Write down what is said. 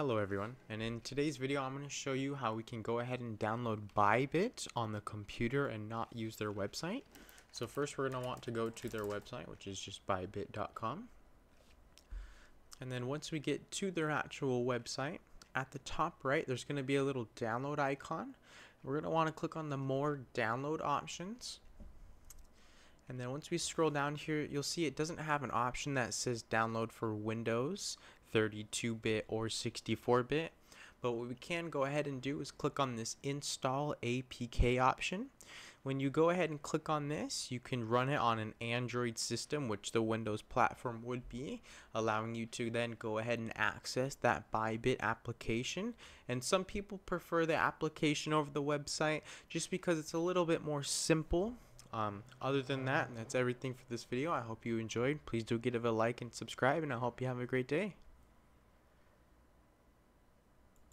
Hello everyone, and in today's video I'm going to show you how we can go ahead and download Bybit on the computer and not use their website. So first we're going to want to go to their website, which is just bybit.com. And then once we get to their actual website, at the top right there's going to be a little download icon. We're going to want to click on the more download options. And then once we scroll down here, you'll see it doesn't have an option that says download for Windows 32-bit or 64-bit. But what we can go ahead and do is click on this install APK option. When you go ahead and click on this, you can run it on an Android system, which the Windows platform would be, allowing you to then go ahead and access that Bybit application. And some people prefer the application over the website just because it's a little bit more simple um, other than that, that's everything for this video. I hope you enjoyed. Please do give it a like and subscribe, and I hope you have a great day.